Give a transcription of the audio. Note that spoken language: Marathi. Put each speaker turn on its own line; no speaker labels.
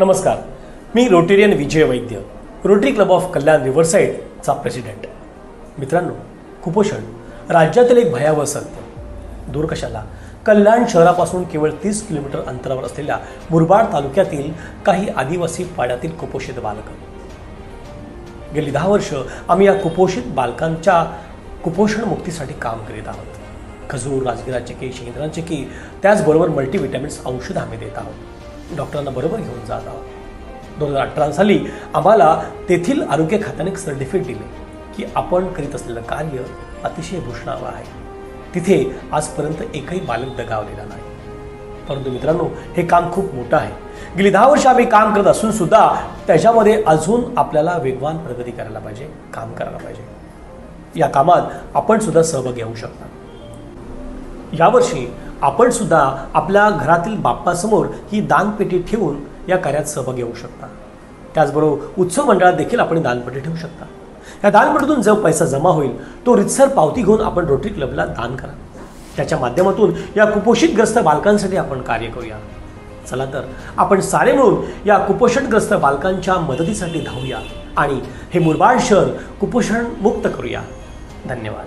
नमस्कार. मी Rotarian Vijay Vaidya Rotary club of Kalyan रिव्हरसाईडचा president मित्रांनो कुपोषण राज्यातील एक भयावह सत्य दूर कशाला? कल्याण शहरापासून केवळ तीस किलोमीटर अंतरावर असलेल्या मुरबाड तालुक्यातील काही आदिवासी पाड्यातील कुपोषित बालकं. गेली दहा वर्ष आम्ही या कुपोषित बालकांच्या कुपोषण मुक्तीसाठी काम करीत आहोत. खजूर राजगिराचे की शेंद्रांचे की त्याचबरोबर मल्टीव्हिटॅमिन्स औषधं आम्ही देत आहोत. डॉक्टरांना बरोबर घेऊन जात आहोत. दोन हजार अठरा साली आम्हाला तेथील आरोग्य खात्याने एक सर्टिफिकेट दिले की आपण करीत असलेलं कार्य अतिशय भूषणावं आहे. तिथे आजपर्यंत एकही बालक दगावलेला नाही. परंतु मित्रांनो हे काम खूप मोठं आहे. गेली दहा वर्ष आम्ही काम करत असून सुद्धा त्याच्यामध्ये अजून आपल्याला वेगवान प्रगती करायला पाहिजे काम करायला पाहिजे. या कामात आपण सुद्धा सहभागी होऊ शकता यावर्षी आपण सुद्धा आपल्या घरातील बाप्पासमोर ही दानपेटी ठेवून या कार्यात सहभाग घेऊ शकता. त्याचबरोबर उत्सव मंडळात देखील आपण दानपेटी ठेवू शकता. या दानपेटीतून जो पैसा जमा होईल तो रितसर पावती घेऊन आपण रोटरी क्लबला दान करा. त्याच्या माध्यमातून या कुपोषितग्रस्त बालकांसाठी आपण कार्य करूया. चला तर आपण सारे मिळून या कुपोषणग्रस्त बालकांच्या मदतीसाठी धावूया आणि हे मुरबाड शहर कुपोषण मुक्त करूया. धन्यवाद.